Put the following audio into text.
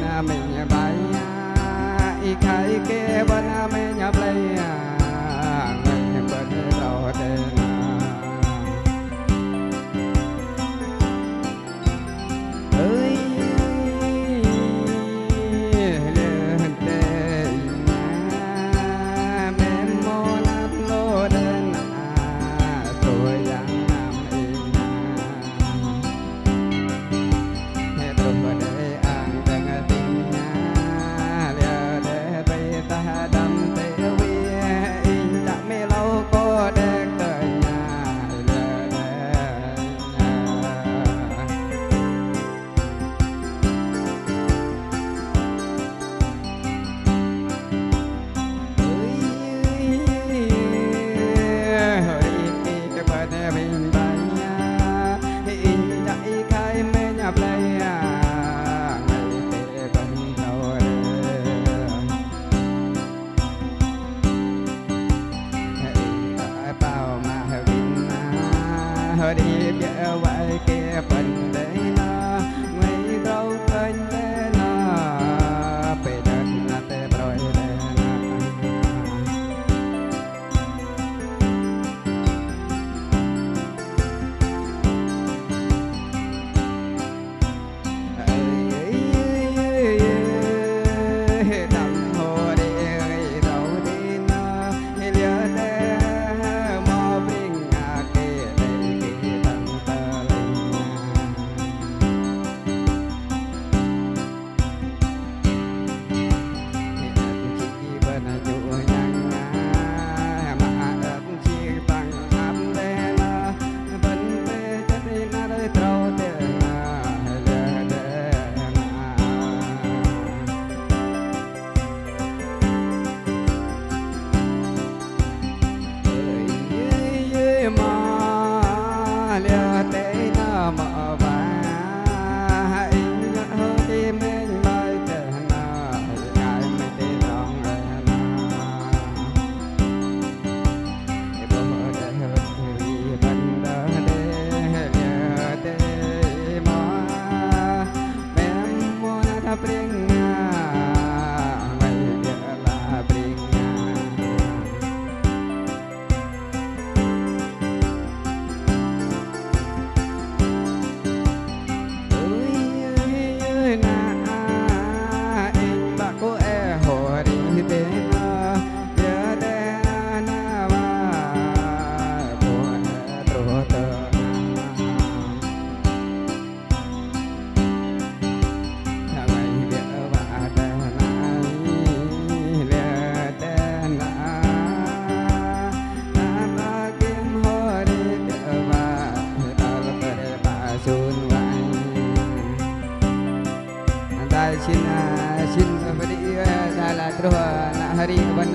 bên mình bay khai kia bên mình bay เธอดีเยอยไว้เก็บเป็น xin xin vị đại là thưa hari vân